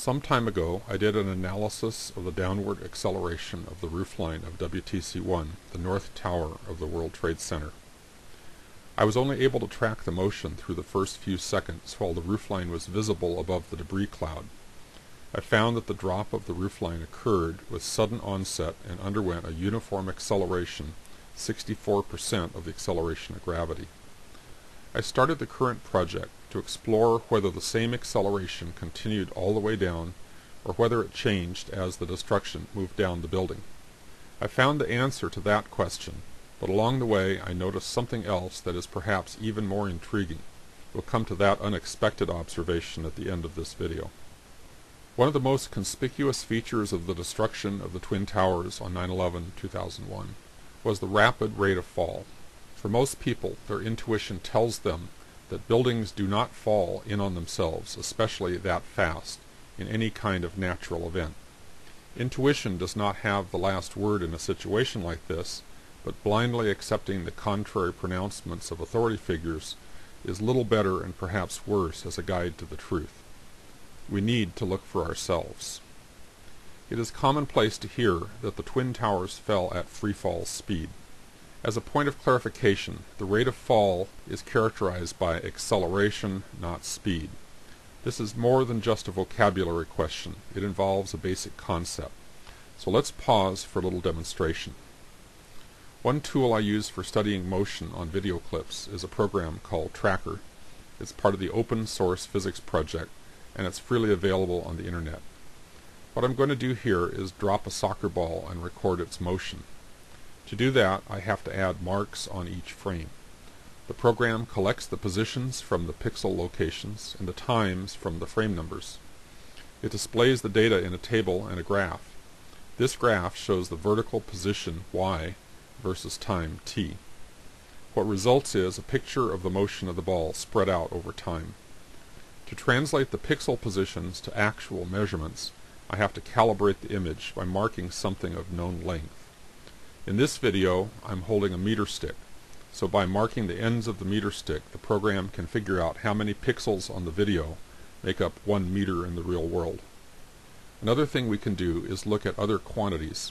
Some time ago I did an analysis of the downward acceleration of the roofline of WTC-1, the north tower of the World Trade Center. I was only able to track the motion through the first few seconds while the roofline was visible above the debris cloud. I found that the drop of the roofline occurred with sudden onset and underwent a uniform acceleration, 64% of the acceleration of gravity. I started the current project to explore whether the same acceleration continued all the way down or whether it changed as the destruction moved down the building. I found the answer to that question, but along the way I noticed something else that is perhaps even more intriguing. We'll come to that unexpected observation at the end of this video. One of the most conspicuous features of the destruction of the Twin Towers on 9-11-2001 was the rapid rate of fall. For most people, their intuition tells them that buildings do not fall in on themselves, especially that fast, in any kind of natural event. Intuition does not have the last word in a situation like this, but blindly accepting the contrary pronouncements of authority figures is little better and perhaps worse as a guide to the truth. We need to look for ourselves. It is commonplace to hear that the Twin Towers fell at free fall speed. As a point of clarification, the rate of fall is characterized by acceleration, not speed. This is more than just a vocabulary question. It involves a basic concept. So let's pause for a little demonstration. One tool I use for studying motion on video clips is a program called Tracker. It's part of the open source physics project and it's freely available on the internet. What I'm going to do here is drop a soccer ball and record its motion. To do that, I have to add marks on each frame. The program collects the positions from the pixel locations and the times from the frame numbers. It displays the data in a table and a graph. This graph shows the vertical position y versus time t. What results is a picture of the motion of the ball spread out over time. To translate the pixel positions to actual measurements, I have to calibrate the image by marking something of known length. In this video, I'm holding a meter stick, so by marking the ends of the meter stick, the program can figure out how many pixels on the video make up one meter in the real world. Another thing we can do is look at other quantities.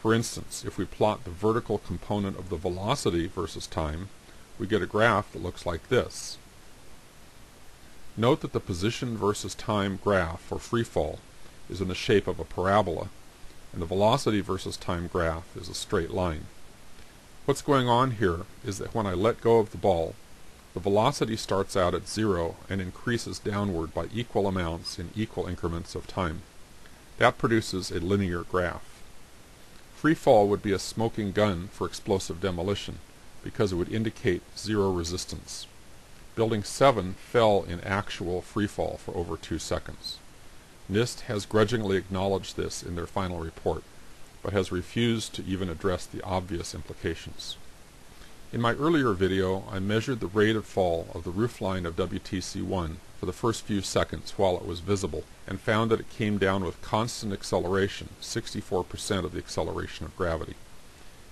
For instance, if we plot the vertical component of the velocity versus time, we get a graph that looks like this. Note that the position versus time graph for freefall is in the shape of a parabola and the velocity versus time graph is a straight line. What's going on here is that when I let go of the ball, the velocity starts out at zero and increases downward by equal amounts in equal increments of time. That produces a linear graph. Free fall would be a smoking gun for explosive demolition because it would indicate zero resistance. Building 7 fell in actual free fall for over two seconds. NIST has grudgingly acknowledged this in their final report, but has refused to even address the obvious implications. In my earlier video, I measured the rate of fall of the roofline of WTC-1 for the first few seconds while it was visible, and found that it came down with constant acceleration, 64% of the acceleration of gravity.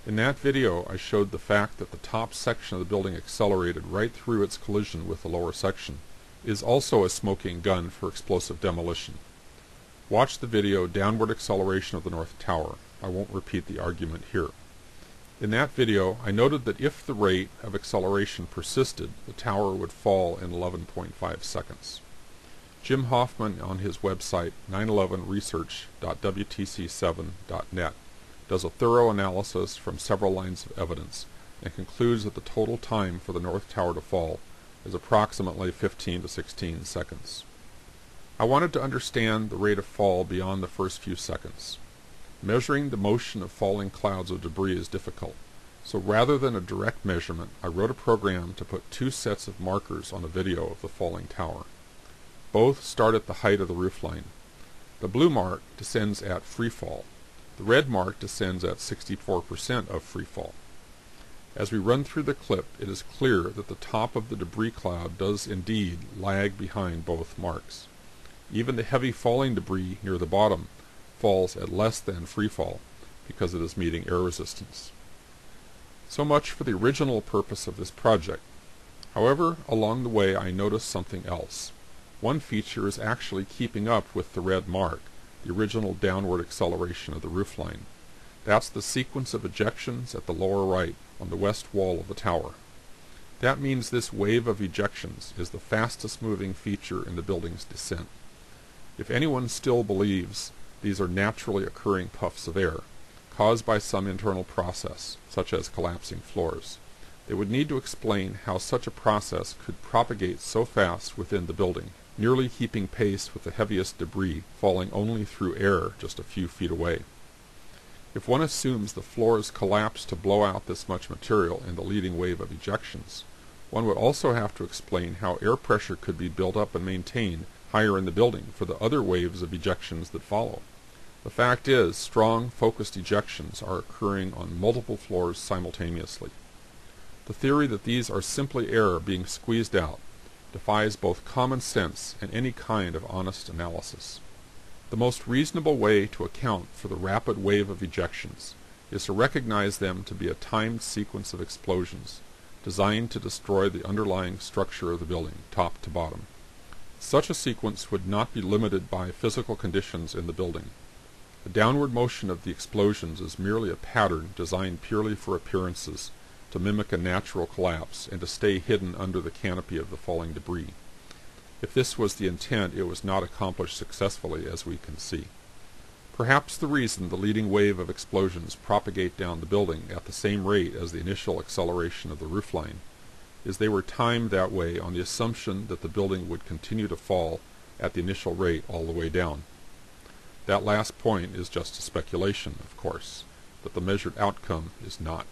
In that video, I showed the fact that the top section of the building accelerated right through its collision with the lower section, is also a smoking gun for explosive demolition. Watch the video Downward Acceleration of the North Tower. I won't repeat the argument here. In that video, I noted that if the rate of acceleration persisted, the tower would fall in 11.5 seconds. Jim Hoffman on his website 911research.wtc7.net does a thorough analysis from several lines of evidence and concludes that the total time for the North Tower to fall is approximately 15 to 16 seconds. I wanted to understand the rate of fall beyond the first few seconds. Measuring the motion of falling clouds of debris is difficult, so rather than a direct measurement, I wrote a program to put two sets of markers on a video of the falling tower. Both start at the height of the roofline. The blue mark descends at free fall. The red mark descends at 64% of free fall. As we run through the clip, it is clear that the top of the debris cloud does indeed lag behind both marks. Even the heavy falling debris near the bottom falls at less than free fall because it is meeting air resistance. So much for the original purpose of this project. However, along the way I noticed something else. one feature is actually keeping up with the red mark, the original downward acceleration of the roofline. That's the sequence of ejections at the lower right on the west wall of the tower. That means this wave of ejections is the fastest moving feature in the building's descent. If anyone still believes these are naturally occurring puffs of air, caused by some internal process, such as collapsing floors, they would need to explain how such a process could propagate so fast within the building, nearly keeping pace with the heaviest debris falling only through air just a few feet away. If one assumes the floors collapse to blow out this much material in the leading wave of ejections, one would also have to explain how air pressure could be built up and maintained higher in the building for the other waves of ejections that follow. The fact is, strong, focused ejections are occurring on multiple floors simultaneously. The theory that these are simply air being squeezed out defies both common sense and any kind of honest analysis. The most reasonable way to account for the rapid wave of ejections is to recognize them to be a timed sequence of explosions designed to destroy the underlying structure of the building, top to bottom. Such a sequence would not be limited by physical conditions in the building. The downward motion of the explosions is merely a pattern designed purely for appearances, to mimic a natural collapse, and to stay hidden under the canopy of the falling debris. If this was the intent, it was not accomplished successfully, as we can see. Perhaps the reason the leading wave of explosions propagate down the building at the same rate as the initial acceleration of the roofline is they were timed that way on the assumption that the building would continue to fall at the initial rate all the way down. That last point is just a speculation, of course, but the measured outcome is not.